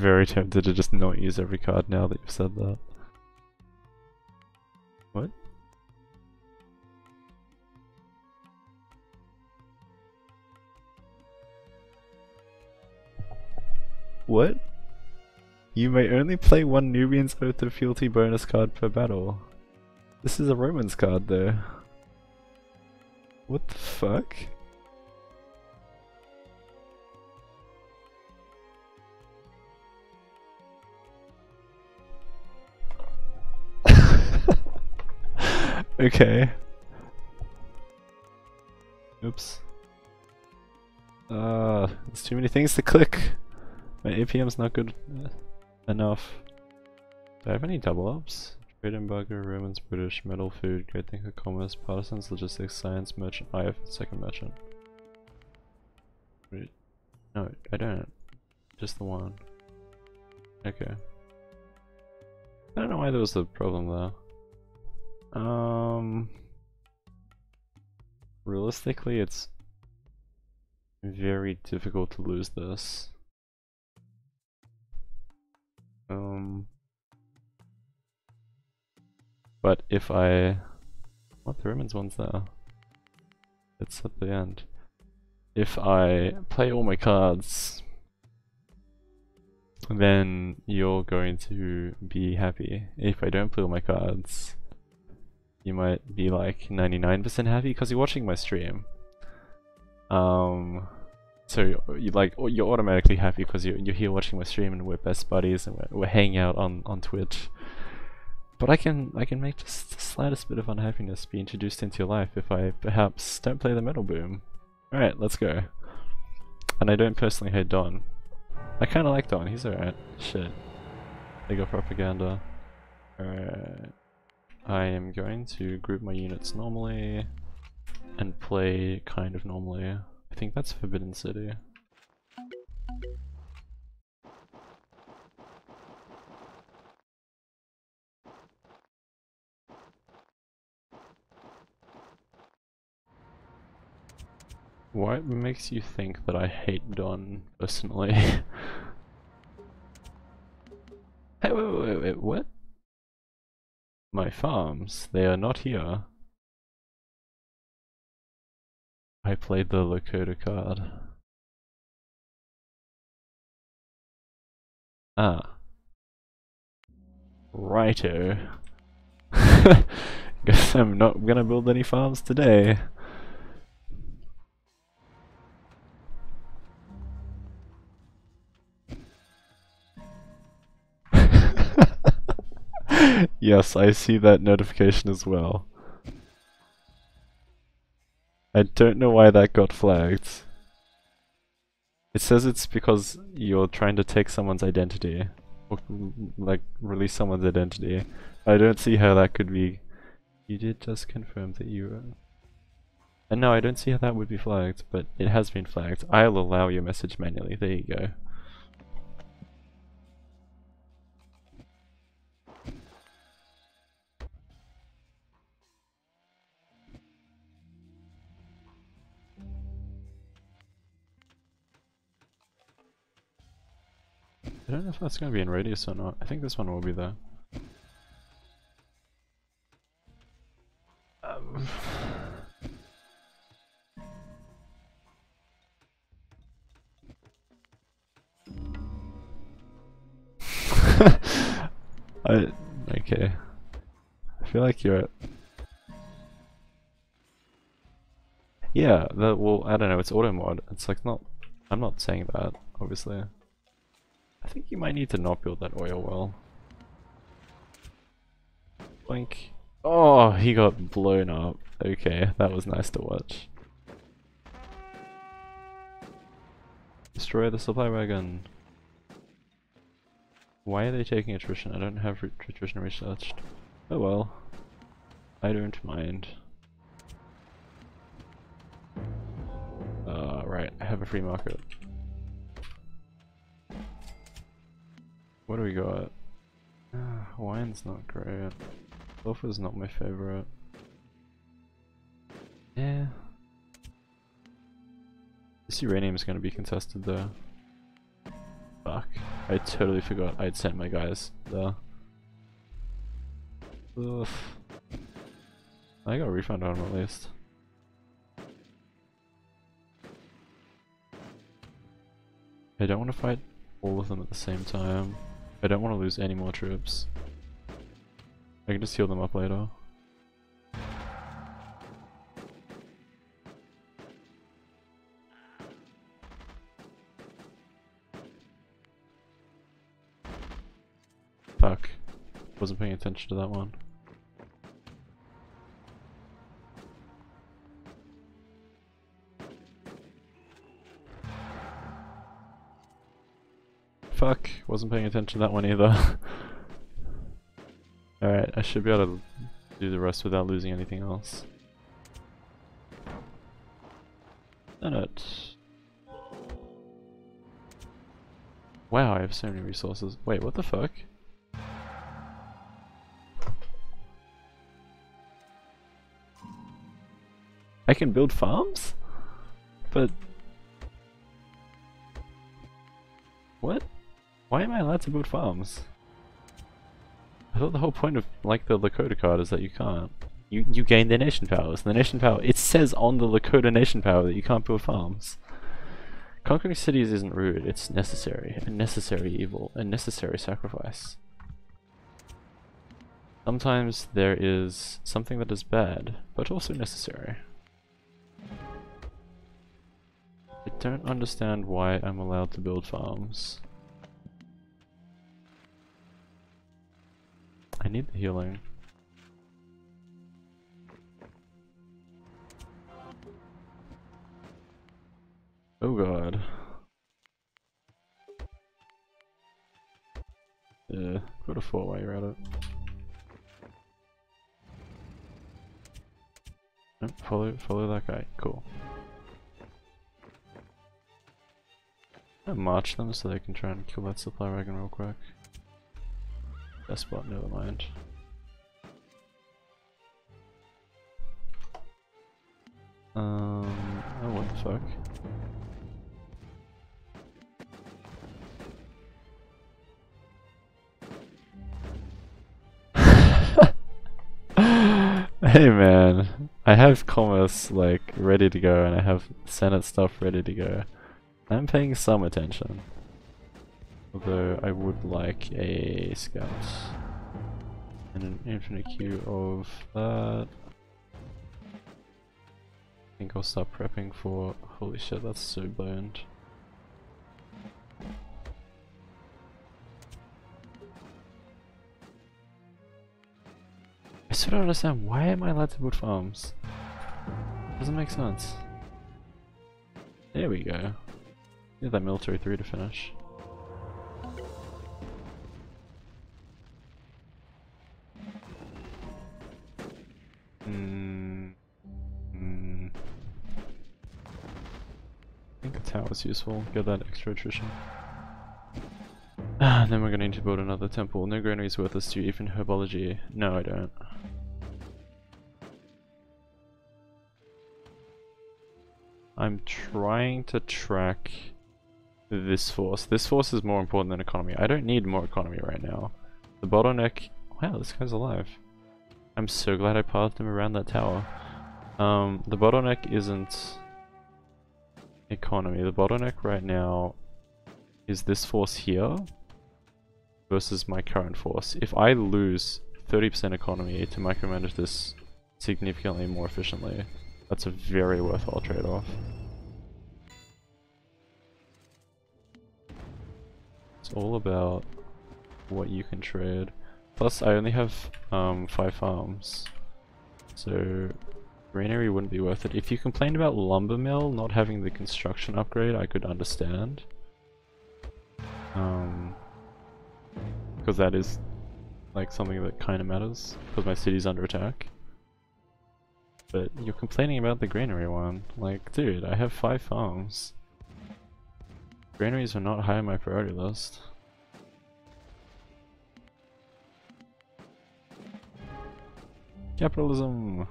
very tempted to just not use every card now that you've said that. What? What? You may only play one Nubian's Oath of Fealty bonus card per battle. This is a Romans card though. What the fuck? Okay. Oops. Uh, there's too many things to click. My APM's not good enough. Do I have any double ups? Trade embargo, Romans, British, metal, food, Great Thinker, Commerce, Partisans, Logistics, Science, Merchant, I have second merchant. No, I don't. Just the one. Okay. I don't know why there was a problem there. Um, realistically, it's very difficult to lose this. Um, but if I... What, the Romans one's there? It's at the end. If I play all my cards, then you're going to be happy. If I don't play all my cards, you might be like 99% happy because you're watching my stream. Um, so you're, like you're automatically happy because you're, you're here watching my stream and we're best buddies and we're, we're hanging out on, on Twitch. But I can I can make just the slightest bit of unhappiness be introduced into your life if I perhaps don't play the metal boom. Alright, let's go. And I don't personally hate Don. I kinda like Don, he's alright. Shit. They got propaganda. Alright. I am going to group my units normally and play kind of normally. I think that's Forbidden City. What makes you think that I hate Don personally? hey, wait, wait, wait, wait, what? My farms, they are not here. I played the Lakota card. Ah. Righto. Guess I'm not gonna build any farms today. Yes, I see that notification as well. I don't know why that got flagged. It says it's because you're trying to take someone's identity. Or, like, release someone's identity. I don't see how that could be... You did just confirm that you were... And no, I don't see how that would be flagged, but it has been flagged. I'll allow your message manually. There you go. I don't know if that's going to be in radius or not. I think this one will be there. Um. I okay. I feel like you're. Yeah, that well, I don't know. It's auto mod. It's like not. I'm not saying that, obviously. I think you might need to not build that oil well. Blink. Oh, he got blown up. Okay, that was nice to watch. Destroy the supply wagon. Why are they taking attrition? I don't have attrition researched. Oh well. I don't mind. Uh, right, I have a free market. What do we got? Uh, wine's not great. Sulfur's not my favorite. Yeah. This uranium is gonna be contested though. Fuck. I totally forgot I'd sent my guys there. Ugh. I got a refund on them at least. I don't want to fight all of them at the same time. I don't want to lose any more troops. I can just heal them up later. Fuck. Wasn't paying attention to that one. Fuck, wasn't paying attention to that one either. Alright, I should be able to do the rest without losing anything else. it. Wow, I have so many resources. Wait, what the fuck? I can build farms? But... Why am I allowed to build farms? I thought the whole point of like the Lakota card is that you can't. You you gain their nation powers. The nation power it says on the Lakota nation power that you can't build farms. Conquering cities isn't rude, it's necessary. A necessary evil, a necessary sacrifice. Sometimes there is something that is bad, but also necessary. I don't understand why I'm allowed to build farms. I need the healing. Oh god. Yeah, go to fort while you're at it. follow, follow that guy. Cool. I march them so they can try and kill that supply wagon real quick. Best spot, never mind. Um, oh what the fuck. hey man, I have commerce like ready to go and I have senate stuff ready to go. I'm paying some attention. Although I would like a scout. And an infinite queue of that. I think I'll start prepping for... Holy shit, that's so burned. I still don't understand, why am I allowed to build farms? Doesn't make sense. There we go. Need that military 3 to finish. Is useful, get that extra attrition. Ah, then we're gonna need to build another temple. No granary is worth us to even herbology. No, I don't. I'm trying to track this force. This force is more important than economy. I don't need more economy right now. The bottleneck... Wow, this guy's alive. I'm so glad I pathed him around that tower. Um, the bottleneck isn't economy. The bottleneck right now is this force here versus my current force. If I lose 30% economy to micromanage this significantly more efficiently, that's a very worthwhile trade-off. It's all about what you can trade. Plus, I only have um, five farms, so granary wouldn't be worth it. If you complained about lumber mill not having the construction upgrade, I could understand. Um, because that is like something that kind of matters, because my city's under attack. But you're complaining about the granary one. Like, dude, I have five farms. Granaries are not high on my priority list. Capitalism!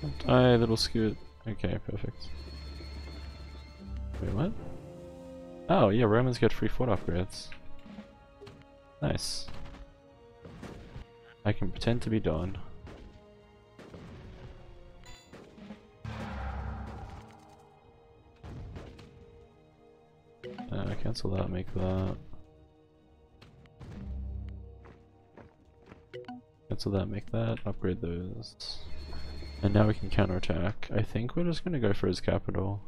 Die, little scoot. Okay, perfect. Wait, what? Oh, yeah, Romans get free fort upgrades. Nice. I can pretend to be Don. Uh, cancel that, make that. Cancel that, make that, upgrade those. And now we can counterattack. I think we're just gonna go for his capital.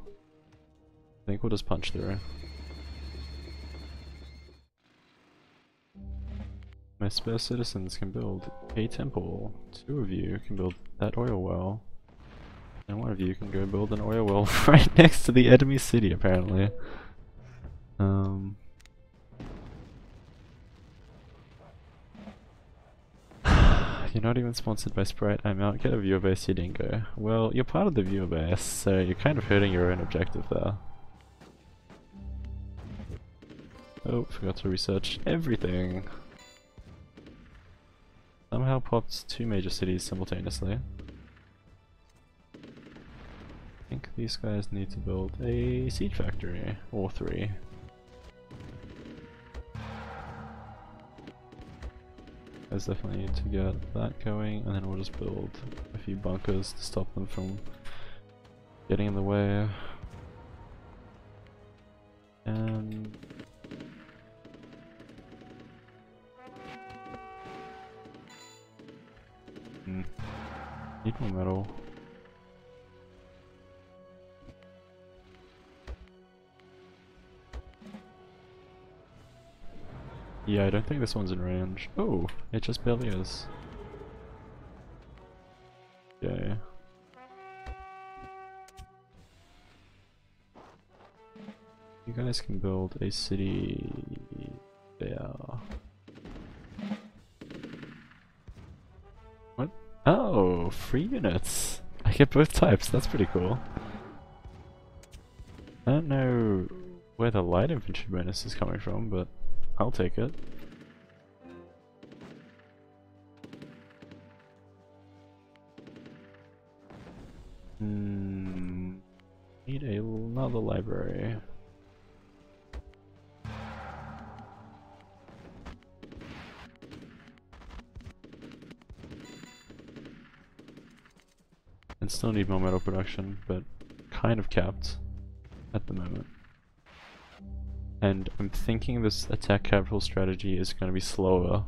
I think we'll just punch through. My spare citizens can build a temple. Two of you can build that oil well. And one of you can go build an oil well right next to the enemy city apparently. Um... You're not even sponsored by Sprite. I'm out. Get a viewer base, you dingo. Well, you're part of the viewer base, so you're kind of hurting your own objective there. Oh, forgot to research everything. Somehow popped two major cities simultaneously. I think these guys need to build a siege factory, or three. Guys definitely need to get that going, and then we'll just build a few bunkers to stop them from getting in the way. And Hmm. Need more metal. Yeah, I don't think this one's in range. Oh, it just barely is. Yeah. You guys can build a city there. What? Oh, free units. I get both types, that's pretty cool. I don't know where the light infantry bonus is coming from, but I'll take it. Hmm. Need another library. And still need more metal production, but kind of capped at the moment. And I'm thinking this attack capital strategy is going to be slower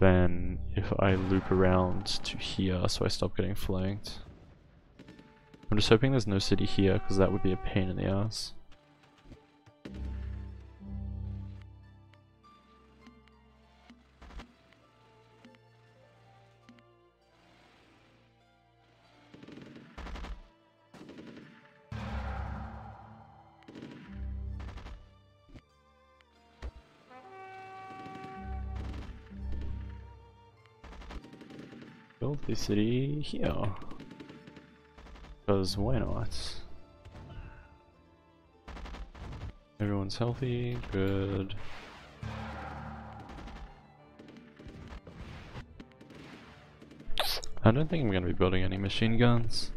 than if I loop around to here so I stop getting flanked. I'm just hoping there's no city here because that would be a pain in the ass. Build the city here. Because why not? Everyone's healthy, good. I don't think I'm gonna be building any machine guns.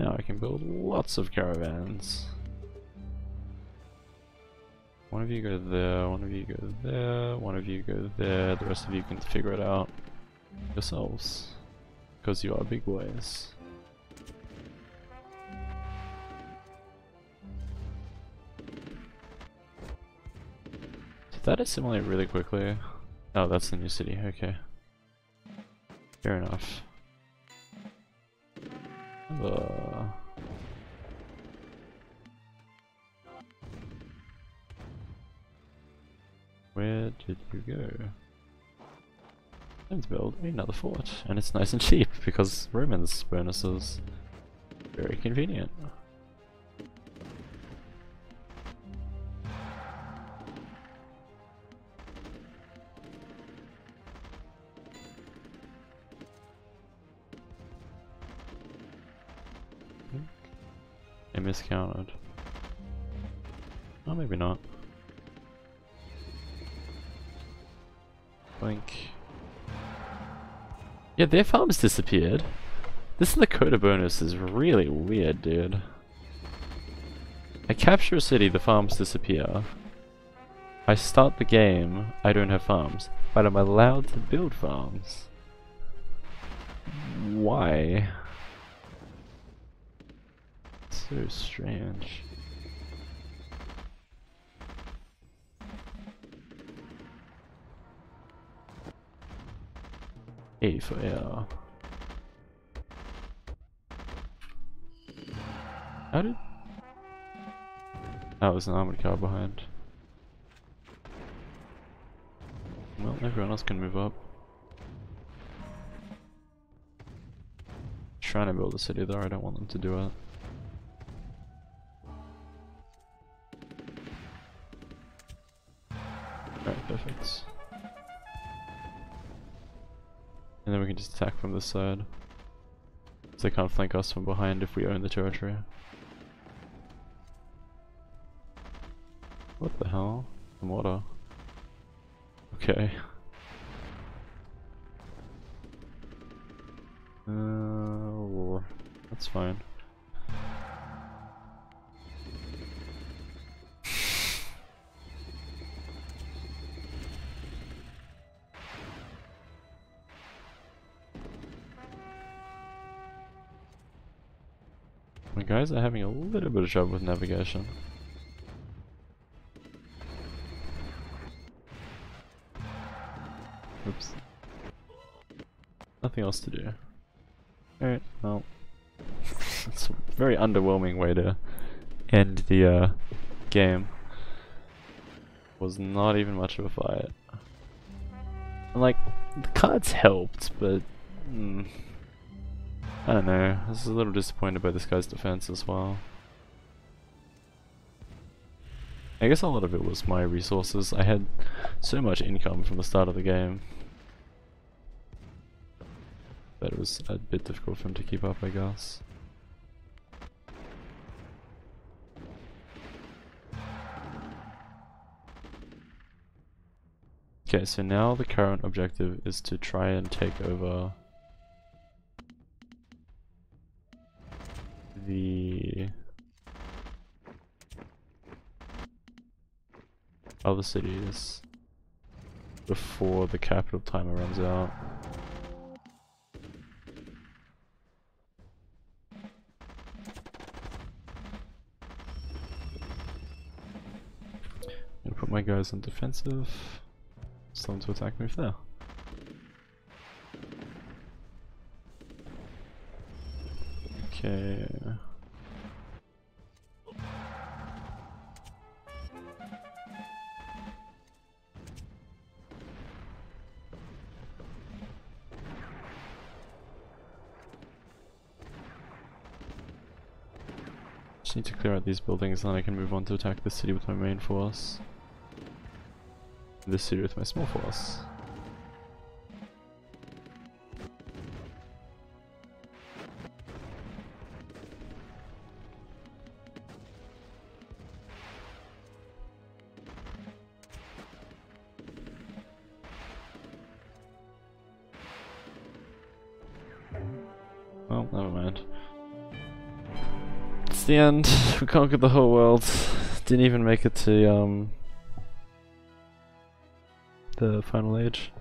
Now I can build lots of caravans. One of you go there, one of you go there, one of you go there, the rest of you can figure it out yourselves. Because you are big boys. Did that assimilate really quickly? Oh, that's the new city, okay. Fair enough. Uh, where did you go? Let's build another fort, and it's nice and cheap because Romans bonuses. Very convenient. Hmm. I miscounted. Oh, maybe not. Yeah, their farms disappeared. This Lakota bonus is really weird, dude. I capture a city, the farms disappear. I start the game, I don't have farms, but I'm allowed to build farms. Why? So strange. A for air. How did... That was an armored car behind. Well, everyone else can move up. Trying to build a city though, I don't want them to do it. Just attack from this side. So they can't flank us from behind if we own the territory. What the hell? The water. Okay. Uh, that's fine. My guys are having a little bit of trouble with navigation. Oops. Nothing else to do. Alright, well. it's a very underwhelming way to end the uh, game. Was not even much of a fight. And like, the cards helped, but... Mm, I don't know, I was a little disappointed by this guy's defense as well. I guess a lot of it was my resources. I had so much income from the start of the game. That it was a bit difficult for him to keep up, I guess. Okay, so now the current objective is to try and take over other cities before the capital timer runs out. I'm gonna put my guys on defensive. Them to attack me if there. Okay. Just need to clear out these buildings, and then I can move on to attack the city with my main force. This city with my small force. End. We conquered the whole world. Didn't even make it to um the final age.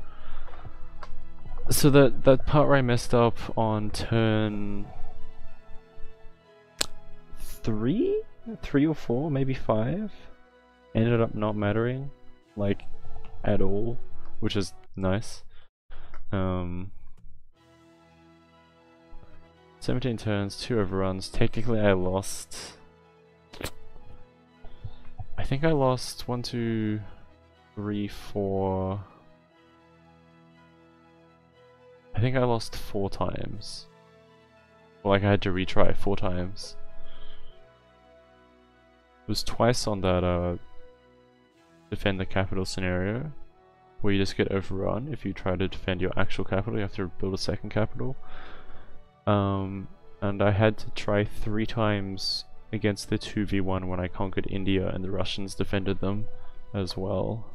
So that that part where I messed up on turn three, three or four, maybe five, ended up not mattering, like at all, which is nice. Um, 17 turns, 2 overruns. Technically I lost... I think I lost 1, 2, 3, 4... I think I lost 4 times. Like I had to retry 4 times. It was twice on that uh, defend the capital scenario, where you just get overrun. If you try to defend your actual capital, you have to build a second capital. Um, and I had to try three times against the 2v1 when I conquered India and the Russians defended them as well.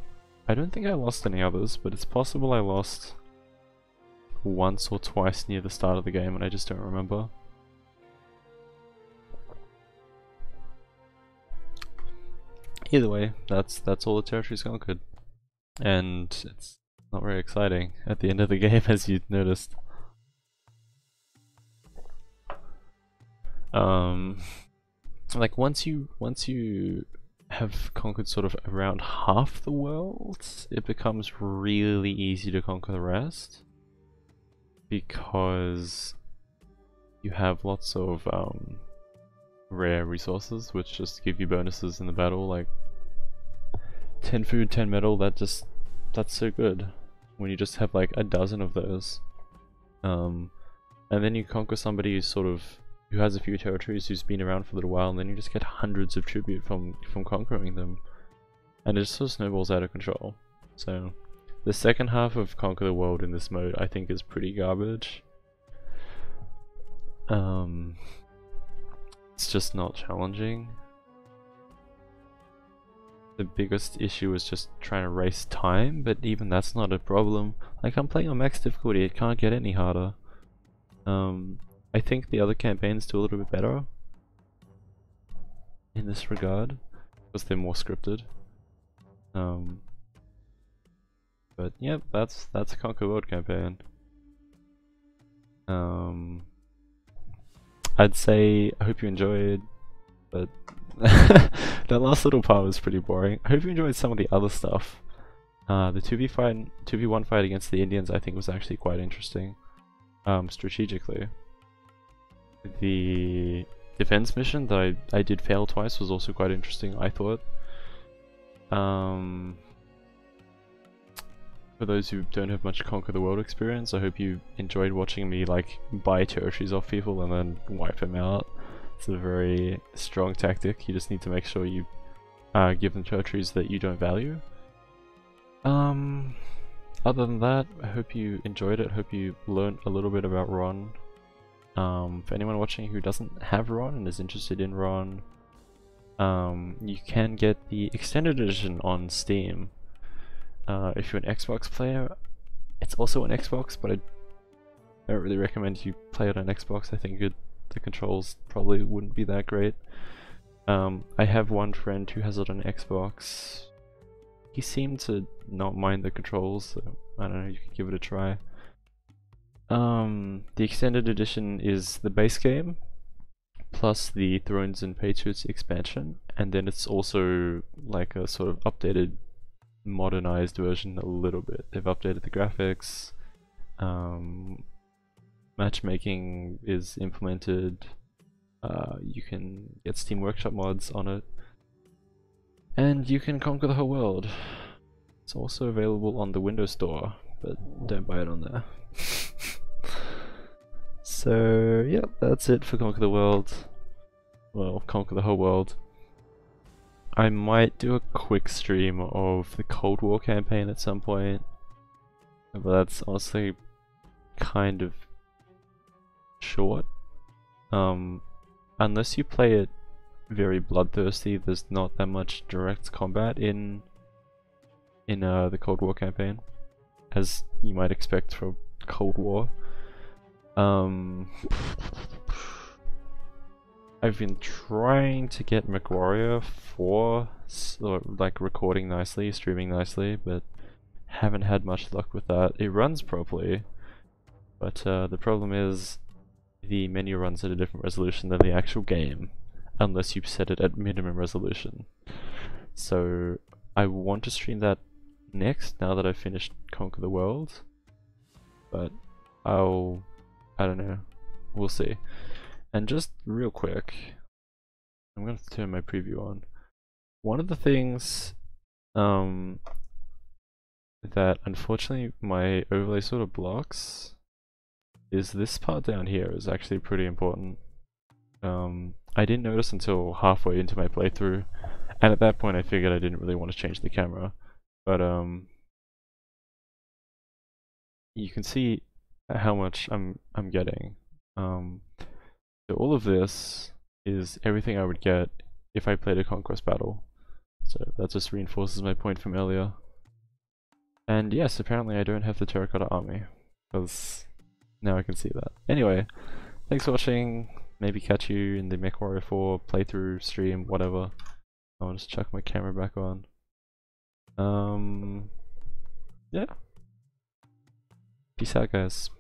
I don't think I lost any others, but it's possible I lost once or twice near the start of the game and I just don't remember. Either way, that's that's all the territories conquered. And it's not very exciting at the end of the game as you noticed. Um like once you once you have conquered sort of around half the world, it becomes really easy to conquer the rest. Because you have lots of um, rare resources which just give you bonuses in the battle, like 10 food, 10 metal, that just, that's so good. When you just have like a dozen of those. Um, and then you conquer somebody who's sort of who has a few territories, who's been around for a little while, and then you just get hundreds of tribute from from conquering them, and it just sort of snowballs out of control. So, the second half of Conquer the World in this mode, I think, is pretty garbage. Um, it's just not challenging. The biggest issue is just trying to race time, but even that's not a problem. Like, I'm playing on max difficulty, it can't get any harder. Um, I think the other campaigns do a little bit better in this regard because they're more scripted. Um, but yeah, that's that's a Conquer World campaign. Um, I'd say I hope you enjoyed, but that last little part was pretty boring. I hope you enjoyed some of the other stuff. Uh, the 2v fight, 2v1 fight against the Indians I think was actually quite interesting, um, strategically. The defense mission that I, I did fail twice was also quite interesting, I thought. Um, for those who don't have much Conquer the World experience, I hope you enjoyed watching me like buy territories off people and then wipe them out. It's a very strong tactic, you just need to make sure you uh, give them territories that you don't value. Um, other than that, I hope you enjoyed it, hope you learned a little bit about Ron. Um, for anyone watching who doesn't have Ron and is interested in Ron, um, you can get the extended edition on Steam. Uh, if you're an Xbox player, it's also on Xbox, but I don't really recommend you play it on Xbox. I think the controls probably wouldn't be that great. Um, I have one friend who has it on Xbox. He seemed to not mind the controls, so I don't know, you could give it a try. Um, the extended edition is the base game, plus the Thrones and Patriots expansion, and then it's also like a sort of updated, modernized version a little bit. They've updated the graphics, um, matchmaking is implemented, uh, you can get Steam Workshop mods on it, and you can conquer the whole world. It's also available on the Windows Store, but don't buy it on there. so, yeah, that's it for Conquer the World. Well, Conquer the whole world. I might do a quick stream of the Cold War campaign at some point. But that's honestly kind of short. Um, unless you play it very bloodthirsty, there's not that much direct combat in in uh, the Cold War campaign, as you might expect from Cold War. Um, I've been trying to get MechWarrior 4 like recording nicely, streaming nicely, but haven't had much luck with that. It runs properly, but uh, the problem is the menu runs at a different resolution than the actual game, unless you set it at minimum resolution. So I want to stream that next, now that I've finished Conquer the World, but I'll, I don't know, we'll see. And just real quick, I'm going to turn my preview on. One of the things um, that unfortunately my overlay sort of blocks is this part down here is actually pretty important. Um, I didn't notice until halfway into my playthrough, and at that point I figured I didn't really want to change the camera. But um, you can see how much I'm I'm getting. Um, so all of this is everything I would get if I played a conquest battle. So that just reinforces my point from earlier. And yes, apparently I don't have the terracotta army because now I can see that. Anyway, thanks for watching. Maybe catch you in the MechWarrior 4 playthrough stream, whatever. I'll just chuck my camera back on. Um, yeah. Peace out, guys.